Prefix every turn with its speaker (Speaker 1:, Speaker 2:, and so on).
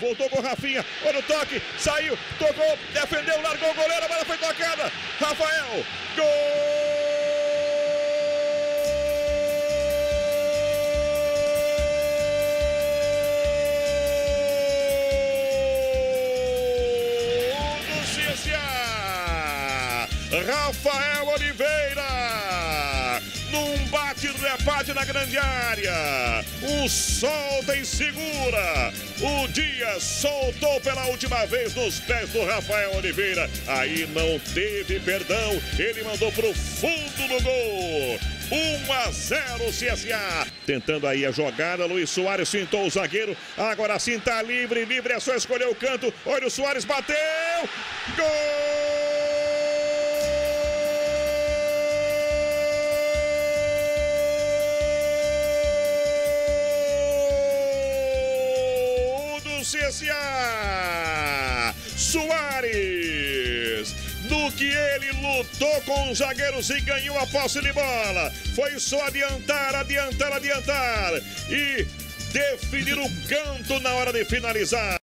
Speaker 1: Voltou com Rafinha. Olha o toque. Saiu. Tocou. Defendeu. Largou o goleiro. A bola foi tocada. Rafael. Gol! Rafael Oliveira. Num bate-repate na grande área. O solta e segura. O Dias soltou pela última vez nos pés do Rafael Oliveira. Aí não teve perdão. Ele mandou pro fundo do gol. 1 a 0 CSA. Tentando aí a jogada, Luiz Soares fintou o zagueiro. Agora sim tá livre, livre é só escolher o canto. Olha o Soares bateu. Gol! CSA. Soares. No que ele lutou com os zagueiros e ganhou a posse de bola. Foi só adiantar, adiantar, adiantar. E definir o canto na hora de finalizar.